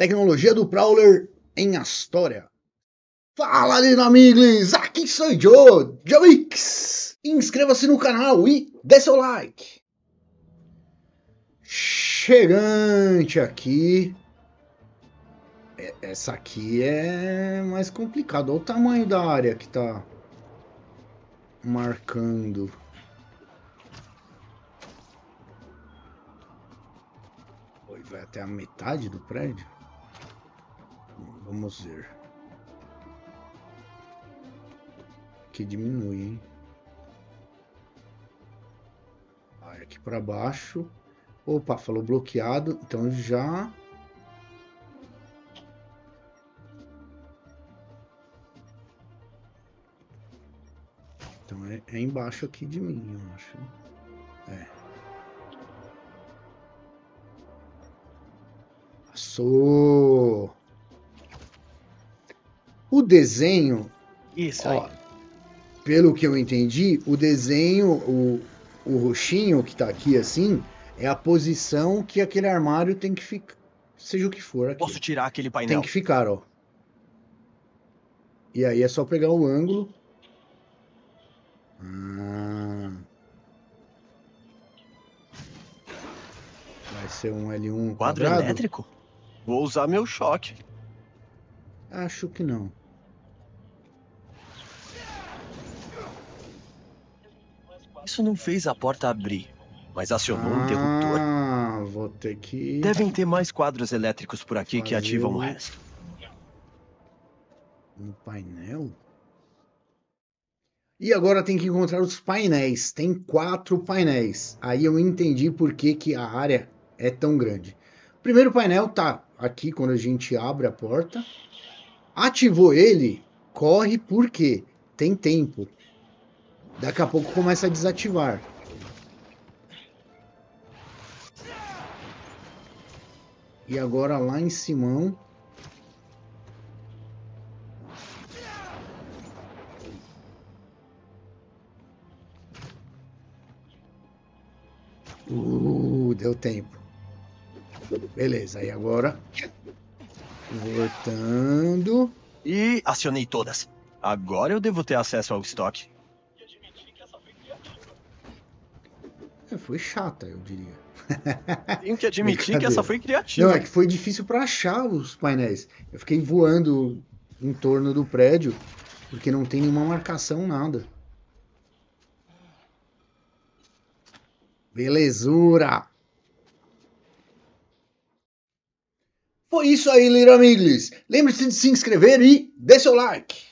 Tecnologia do Prowler em Astoria. Fala, Amigos! Aqui sou Joe, Joix! Inscreva-se no canal e dê seu like! Chegante aqui. Essa aqui é mais complicado. Olha o tamanho da área que tá marcando. Vai até a metade do prédio? Vamos ver. Que diminui, hein? Aí aqui para baixo. Opa, falou bloqueado. Então já Então é, é, embaixo aqui de mim, eu acho. É. Passou. O desenho. Isso ó, aí. Pelo que eu entendi, o desenho, o, o roxinho que tá aqui assim, é a posição que aquele armário tem que ficar. Seja o que for aqui. Posso tirar aquele painel? Tem que ficar, ó. E aí é só pegar o ângulo. Ah. Vai ser um L1 Quadro quadrado? elétrico? Vou usar meu choque. Acho que não. Isso não fez a porta abrir, mas acionou ah, um interruptor. Ah, vou ter que. Devem ter mais quadros elétricos por aqui Fazer que ativam o resto. No painel? E agora tem que encontrar os painéis. Tem quatro painéis. Aí eu entendi por que, que a área é tão grande. O primeiro painel tá aqui quando a gente abre a porta. Ativou ele, corre porque tem tempo. Daqui a pouco começa a desativar. E agora lá em cima Uh, deu tempo. Beleza, aí agora. Voltando. E acionei todas. Agora eu devo ter acesso ao estoque. Foi chata, eu diria. Tenho que admitir que essa foi criativa. Não, é que foi difícil para achar os painéis. Eu fiquei voando em torno do prédio porque não tem nenhuma marcação, nada. Belezura! Foi isso aí, Little Amigos. Lembre-se de se inscrever e dê seu like.